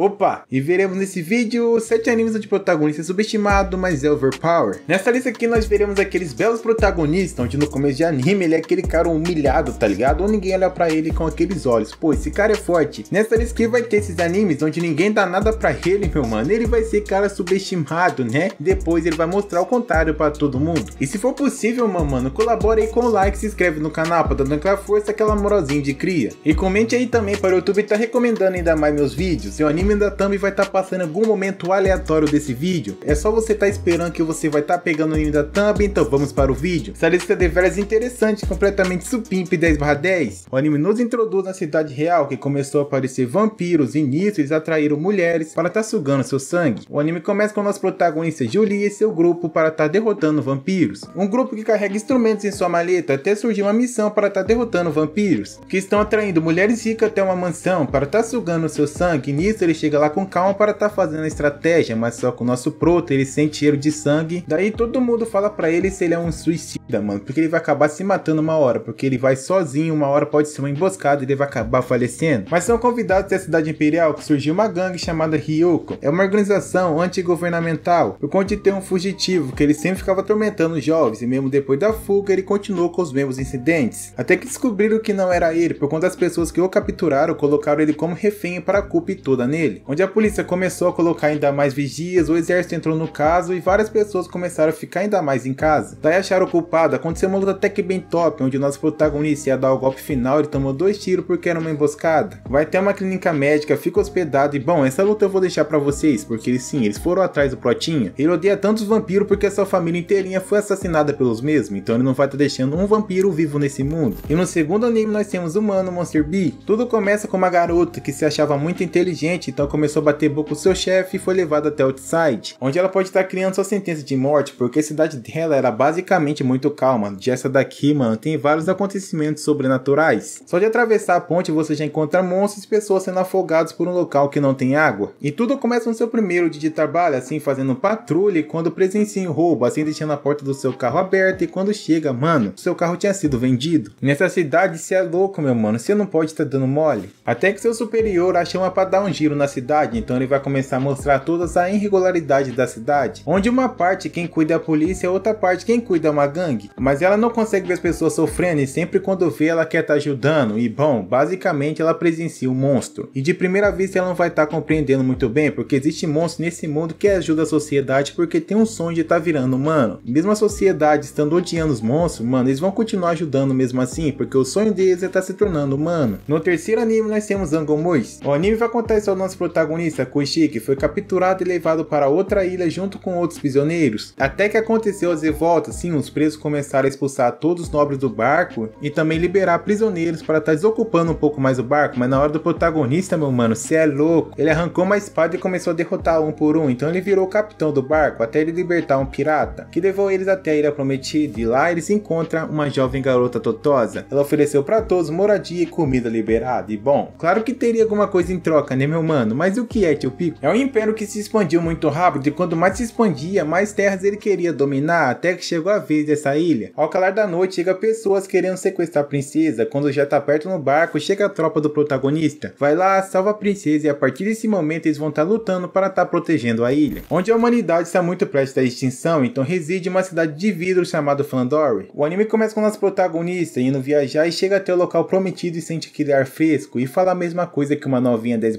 Opa! E veremos nesse vídeo 7 animes onde o protagonista é subestimado, mas é overpower. Nessa lista aqui nós veremos aqueles belos protagonistas, onde no começo de anime ele é aquele cara humilhado, tá ligado? Ou ninguém olha pra ele com aqueles olhos. Pô, esse cara é forte. Nessa lista aqui vai ter esses animes onde ninguém dá nada pra ele, meu mano. Ele vai ser cara subestimado, né? Depois ele vai mostrar o contrário pra todo mundo. E se for possível, meu mano, colabore aí com o like, se inscreve no canal pra dar aquela força, aquela moralzinha de cria. E comente aí também para o YouTube estar tá recomendando ainda mais meus vídeos. Seu anime da thumb vai estar tá passando algum momento aleatório desse vídeo. É só você estar tá esperando que você vai estar tá pegando o anime da thumb, então vamos para o vídeo. Essa lista de veras interessante, completamente supimp 10 10. O anime nos introduz na cidade real, que começou a aparecer vampiros e nisso eles atraíram mulheres para estar tá sugando seu sangue. O anime começa com o nosso protagonista Julie e seu grupo para estar tá derrotando vampiros. Um grupo que carrega instrumentos em sua maleta até surgir uma missão para estar tá derrotando vampiros, que estão atraindo mulheres ricas até uma mansão para estar sugando seu sangue. E nisso ele chega lá com calma para estar tá fazendo a estratégia, mas só com o nosso proto ele sente cheiro de sangue. Daí todo mundo fala para ele se ele é um suicida, mano, porque ele vai acabar se matando uma hora, porque ele vai sozinho, uma hora pode ser uma emboscada e ele vai acabar falecendo. Mas são convidados da cidade imperial que surgiu uma gangue chamada Ryoko. É uma organização antigovernamental, por conta de ter um fugitivo que ele sempre ficava atormentando os jovens e mesmo depois da fuga ele continuou com os mesmos incidentes. Até que descobriram que não era ele, por conta das pessoas que o capturaram colocaram ele como refém para a culpa toda nele. Onde a polícia começou a colocar ainda mais vigias, o exército entrou no caso e várias pessoas começaram a ficar ainda mais em casa. Daí acharam o culpado, aconteceu uma luta até que bem top, onde o nosso protagonista ia dar o golpe final, ele tomou dois tiros porque era uma emboscada. Vai ter uma clínica médica, fica hospedado e bom, essa luta eu vou deixar para vocês, porque eles sim, eles foram atrás do Protinha. Ele odeia tantos vampiros porque a sua família inteirinha foi assassinada pelos mesmos, então ele não vai estar tá deixando um vampiro vivo nesse mundo. E no segundo anime nós temos o Mano Monster B. Tudo começa com uma garota que se achava muito inteligente, então começou a bater boca com seu chefe e foi levada até Outside, onde ela pode estar criando sua sentença de morte, porque a cidade dela era basicamente muito calma. De essa daqui, mano, tem vários acontecimentos sobrenaturais. Só de atravessar a ponte você já encontra monstros e pessoas sendo afogados por um local que não tem água. E tudo começa no seu primeiro dia de trabalho, assim fazendo patrulha e quando presencia um roubo, assim deixando a porta do seu carro aberta e quando chega, mano, seu carro tinha sido vendido. Nessa cidade, você é louco, meu mano, você não pode estar tá dando mole. Até que seu superior a chama para dar um giro na cidade, então ele vai começar a mostrar todas as irregularidades da cidade, onde uma parte quem cuida é a polícia outra parte quem cuida é uma gangue. Mas ela não consegue ver as pessoas sofrendo e sempre quando vê ela quer estar tá ajudando. E bom, basicamente ela presencia um monstro. E de primeira vista ela não vai estar tá compreendendo muito bem, porque existe monstro nesse mundo que ajuda a sociedade porque tem um sonho de estar tá virando humano. Mesmo a sociedade estando odiando os monstros, mano, eles vão continuar ajudando mesmo assim, porque o sonho deles é estar tá se tornando humano. No terceiro anime nós temos Angomois. O anime vai contar isso ao nosso protagonista, Koichi, que foi capturado e levado para outra ilha junto com outros prisioneiros. Até que aconteceu as revoltas, sim, os presos começaram a expulsar todos os nobres do barco e também liberar prisioneiros para estar tá desocupando um pouco mais o barco, mas na hora do protagonista, meu mano, você é louco. Ele arrancou uma espada e começou a derrotar um por um, então ele virou o capitão do barco até ele libertar um pirata, que levou eles até a ilha prometida e lá eles encontram uma jovem garota totosa. Ela ofereceu para todos moradia e comida liberada. E bom, claro que teria alguma coisa em troca, né, meu mano? Mas o que é, tio Pico? É um império que se expandiu muito rápido e quanto mais se expandia, mais terras ele queria dominar, até que chegou a vez dessa ilha. Ao calar da noite, chega pessoas querendo sequestrar a princesa. Quando já tá perto no barco, chega a tropa do protagonista. Vai lá, salva a princesa e a partir desse momento eles vão estar tá lutando para estar tá protegendo a ilha. Onde a humanidade está muito prestes à extinção, então reside uma cidade de vidro chamada Flandore. O anime começa com nosso protagonista indo viajar e chega até o local prometido e sente aquele ar fresco e fala a mesma coisa que uma novinha 10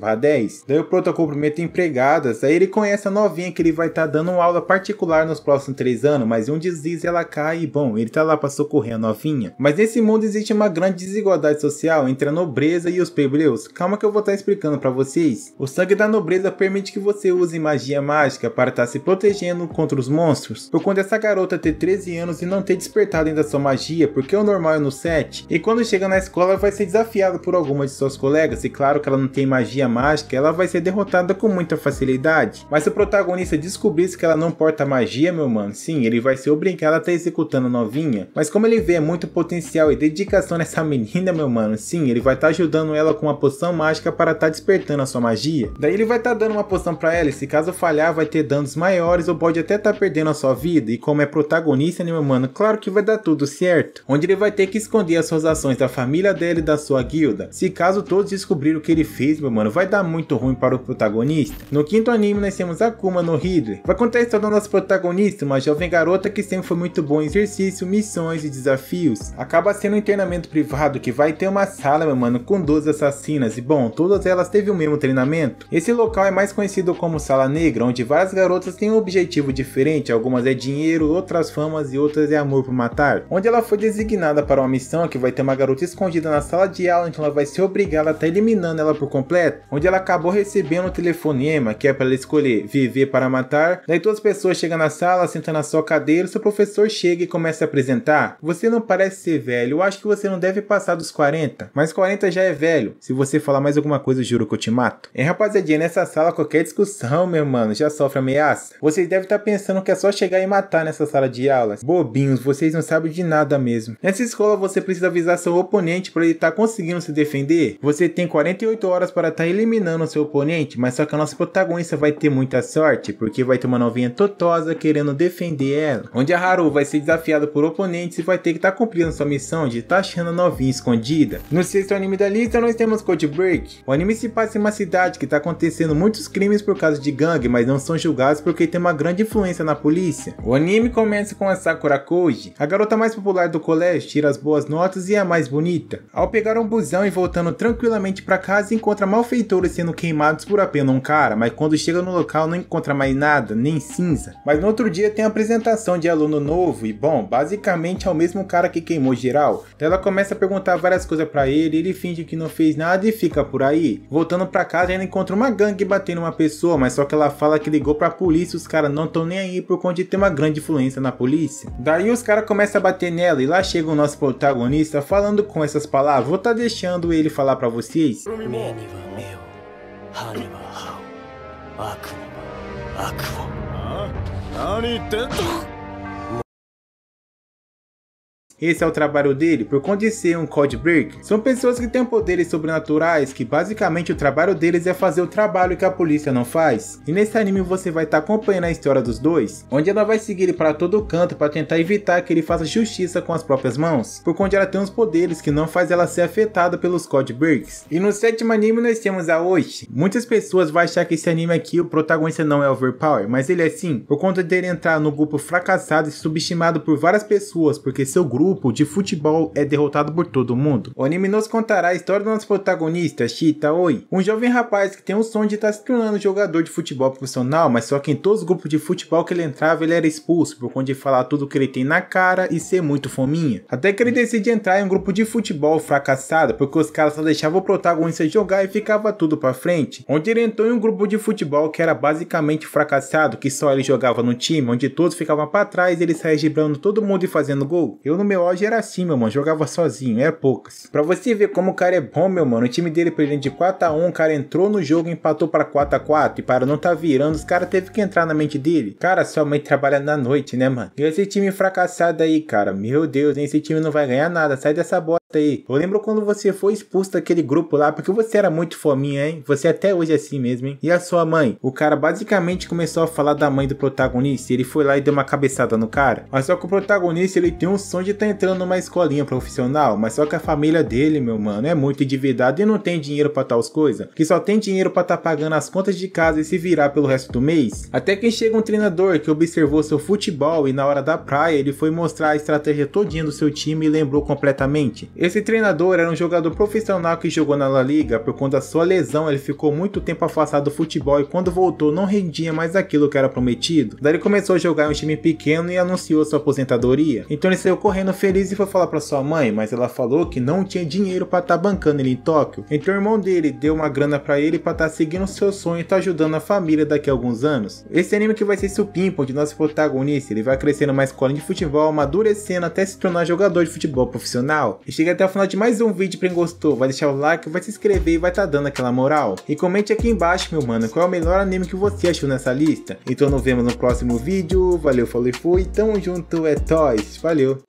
10. Daí o prota cumprimenta empregadas, aí ele conhece a novinha que ele vai estar tá dando uma aula particular nos próximos 3 anos, mas um deslize ela cai e bom, ele tá lá para socorrer a novinha. Mas nesse mundo existe uma grande desigualdade social entre a nobreza e os plebeios. Calma que eu vou estar tá explicando para vocês. O sangue da nobreza permite que você use magia mágica para estar tá se protegendo contra os monstros. Por quando essa garota ter 13 anos e não ter despertado ainda sua magia, porque o normal é no 7. E quando chega na escola vai ser desafiada por alguma de suas colegas, e claro que ela não tem magia mágica, ela vai ser derrotada com muita facilidade. Mas se o protagonista descobrisse que ela não porta magia, meu mano, sim, ele vai ser obrigado a estar executando a novinha. Mas como ele vê muito potencial e dedicação nessa menina, meu mano, sim, ele vai estar ajudando ela com uma poção mágica para estar despertando a sua magia. Daí ele vai estar dando uma poção para ela e se caso falhar vai ter danos maiores ou pode até estar perdendo a sua vida. E como é protagonista, né, meu mano, claro que vai dar tudo certo. Onde ele vai ter que esconder as suas ações da família dele e da sua guilda. Se caso todos descobrirem o que ele fez, meu mano, vai dar muito muito ruim para o protagonista. No quinto anime nós temos Akuma no Hitler. Vai contar a história da nossa protagonista, uma jovem garota que sempre foi muito boa em exercício, missões e desafios. Acaba sendo um internamento privado que vai ter uma sala, meu mano, com 12 assassinas e bom, todas elas teve o mesmo treinamento. Esse local é mais conhecido como Sala Negra, onde várias garotas têm um objetivo diferente, algumas é dinheiro, outras famas e outras é amor por matar. Onde ela foi designada para uma missão que vai ter uma garota escondida na sala de aula, então ela vai ser obrigada a estar eliminando ela por completo, onde ela acabou recebendo um telefonema que é para ela escolher viver para matar. Daí todas as pessoas chegam na sala, sentam na sua cadeira, seu professor chega e começa a apresentar. Você não parece ser velho, eu acho que você não deve passar dos 40, mas 40 já é velho. Se você falar mais alguma coisa, juro que eu te mato. É rapaziadinha, nessa sala qualquer discussão, meu mano, já sofre ameaça. Vocês devem estar tá pensando que é só chegar e matar nessa sala de aulas. Bobinhos, vocês não sabem de nada mesmo. Nessa escola você precisa avisar seu oponente para ele estar tá conseguindo se defender. Você tem 48 horas para estar tá eliminando o seu oponente, mas só que a nossa protagonista vai ter muita sorte, porque vai ter uma novinha totosa querendo defender ela. Onde a Haru vai ser desafiada por oponentes e vai ter que estar tá cumprindo sua missão de estar tá achando a novinha escondida. No sexto anime da lista nós temos Code Break. O anime se passa em uma cidade que está acontecendo muitos crimes por causa de gangue, mas não são julgados porque tem uma grande influência na polícia. O anime começa com a Sakura Koji, a garota mais popular do colégio, tira as boas notas e é a mais bonita. Ao pegar um busão e voltando tranquilamente para casa, encontra malfeitores sendo queimados por apenas um cara, mas quando chega no local não encontra mais nada, nem cinza. Mas no outro dia tem a apresentação de aluno novo e bom, basicamente é o mesmo cara que queimou geral. Então ela começa a perguntar várias coisas para ele, ele finge que não fez nada e fica por aí. Voltando para casa, ela encontra uma gangue batendo uma pessoa, mas só que ela fala que ligou pra polícia, os caras não estão nem aí por conta de ter uma grande influência na polícia. Daí os caras começam a bater nela e lá chega o nosso protagonista falando com essas palavras. Vou estar tá deixando ele falar para vocês. 歯には歯を悪には悪を。あ何言ってんだ Esse é o trabalho dele por conta de ser um codebreaker. São pessoas que têm poderes sobrenaturais que basicamente o trabalho deles é fazer o trabalho que a polícia não faz. E nesse anime você vai estar tá acompanhando a história dos dois, onde ela vai seguir ele para todo canto para tentar evitar que ele faça justiça com as próprias mãos, por conta ela tem uns poderes que não faz ela ser afetada pelos codebreaks. E no sétimo anime nós temos a Oishi. Muitas pessoas vão achar que esse anime aqui o protagonista não é overpower, mas ele é sim, por conta dele entrar no grupo fracassado e subestimado por várias pessoas, porque seu grupo grupo de futebol é derrotado por todo mundo. O anime nos contará a história do nosso protagonista, Shita Oi, um jovem rapaz que tem o sonho de estar se tornando jogador de futebol profissional, mas só que em todos os grupos de futebol que ele entrava ele era expulso por conta de falar tudo que ele tem na cara e ser muito fominha. Até que ele decide entrar em um grupo de futebol fracassado, porque os caras só deixavam o protagonista jogar e ficava tudo para frente. Onde ele entrou em um grupo de futebol que era basicamente fracassado, que só ele jogava no time, onde todos ficavam para trás e ele saía gibrando todo mundo e fazendo gol. Eu no meu auge era assim, meu mano. Jogava sozinho, era poucas. Pra você ver como o cara é bom, meu mano. O time dele perdendo de 4x1, o cara entrou no jogo empatou pra 4x4. E para não tá virando, os caras teve que entrar na mente dele. Cara, sua mãe trabalha na noite, né, mano? E esse time fracassado aí, cara. Meu Deus, hein? Esse time não vai ganhar nada. Sai dessa bosta Eu lembro quando você foi expulso daquele grupo lá, porque você era muito fominha, hein? Você até hoje é assim mesmo, hein? E a sua mãe? O cara basicamente começou a falar da mãe do protagonista. ele foi lá e deu uma cabeçada no cara. Mas só que o protagonista, ele tem um som de estar tá entrando numa escolinha profissional. Mas só que a família dele, meu mano, é muito endividada e não tem dinheiro para tal coisas. Que só tem dinheiro para tá pagando as contas de casa e se virar pelo resto do mês. Até que chega um treinador que observou seu futebol e na hora da praia ele foi mostrar a estratégia todinha do seu time e lembrou completamente. Esse treinador era um jogador profissional que jogou na La Liga, por conta da sua lesão ele ficou muito tempo afastado do futebol e quando voltou não rendia mais aquilo que era prometido. Daí ele começou a jogar em um time pequeno e anunciou sua aposentadoria. Então ele saiu correndo feliz e foi falar para sua mãe, mas ela falou que não tinha dinheiro para estar tá bancando ele em Tóquio. Então o irmão dele deu uma grana para ele para estar tá seguindo seu sonho e tá ajudando a família daqui a alguns anos. Esse anime que vai ser Supimpa, onde nosso protagonista ele vai crescendo mais escola de futebol, amadurecendo até se tornar jogador de futebol profissional. E chega chega até o final de mais um vídeo, quem gostou, vai deixar o like, vai se inscrever e vai tá dando aquela moral. E comente aqui embaixo, meu mano, qual é o melhor anime que você achou nessa lista. Então nos vemos no próximo vídeo, valeu, falou e fui, tamo junto, é Toys, valeu.